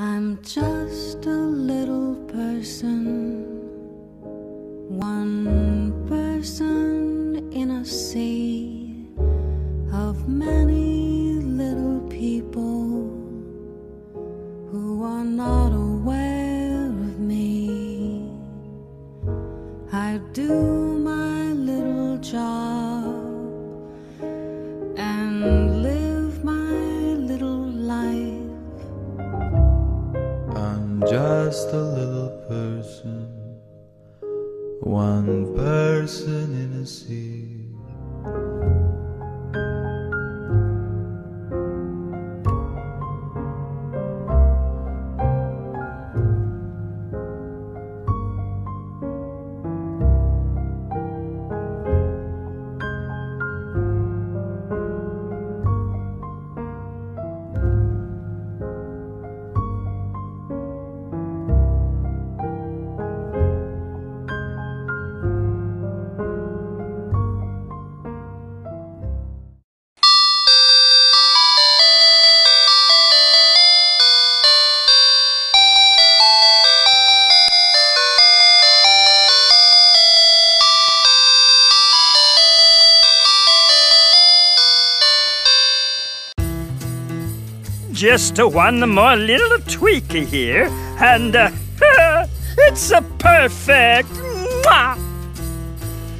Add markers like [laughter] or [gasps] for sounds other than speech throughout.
I'm just a little person, one person in a sea. Just a one more little tweaky here, and uh, [laughs] it's a perfect. Mwah!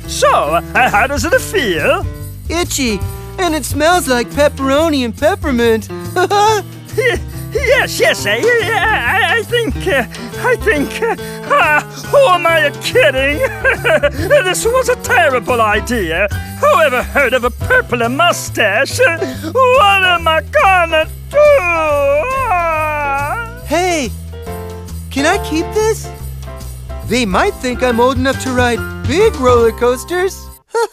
So, uh, how does it feel? Itchy, and it smells like pepperoni and peppermint. [laughs] yes, yes, I, I, I think, uh, I think, uh, who am I kidding? [laughs] this was a terrible idea. Who ever heard of a purple mustache? What am I gonna do? Hey, can I keep this? They might think I'm old enough to ride big roller coasters. [laughs]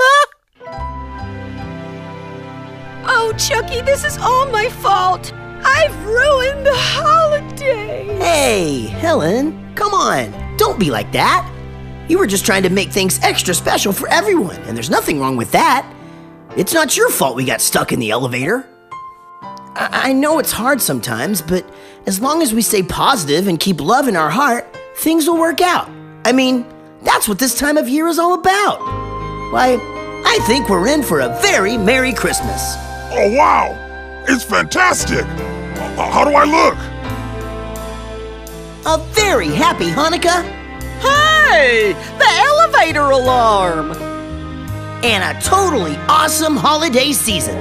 Oh, Chucky, this is all my fault. I've ruined the holiday. Hey, Helen, come on. Don't be like that. You were just trying to make things extra special for everyone, and there's nothing wrong with that. It's not your fault we got stuck in the elevator. I, I know it's hard sometimes, but as long as we stay positive and keep love in our heart, things will work out. I mean, that's what this time of year is all about. Why, I think we're in for a very Merry Christmas. Oh, wow! It's fantastic! Uh, How do I look? A very happy Hanukkah Hey, the elevator alarm. and a totally awesome holiday season.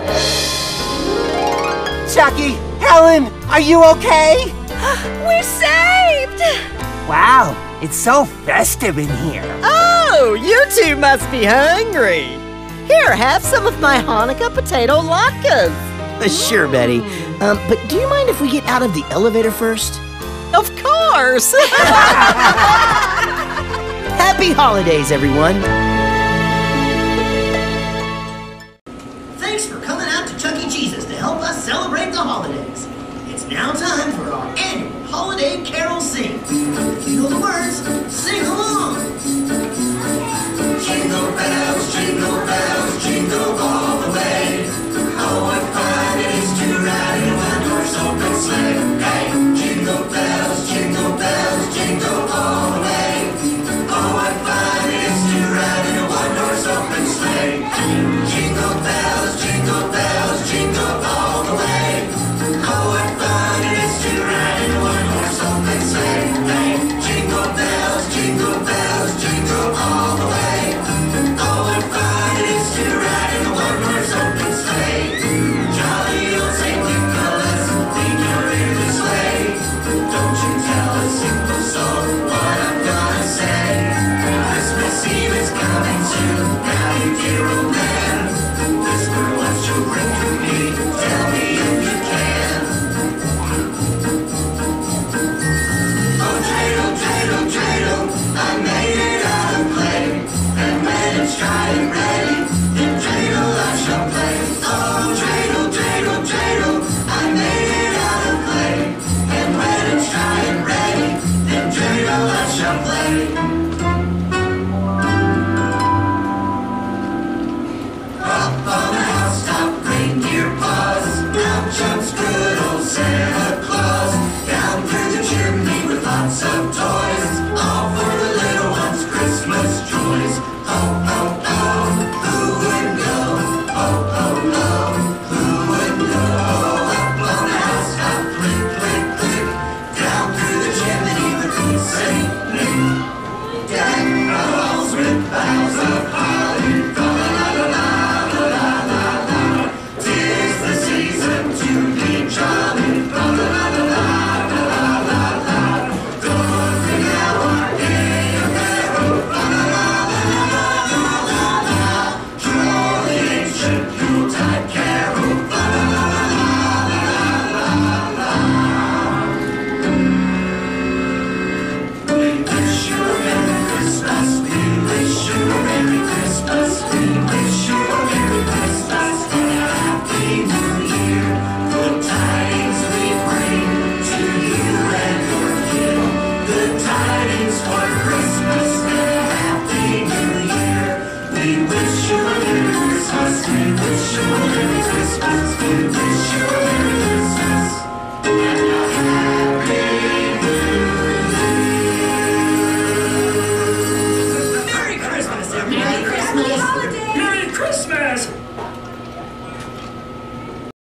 Chucky, Helen, are you okay? [gasps] We're saved. Wow, it's so festive in here. Oh, you two must be hungry. Here, have some of my Hanukkah potato latkes. Uh, Sure, Betty. Um, but do you mind if we get out of the elevator first? Of course. [laughs] Happy holidays, everyone! Thanks for coming out to Chuck E. Cheese's to help us celebrate the holidays. It's now time for our annual holiday carol sing. If you know the words, sing along.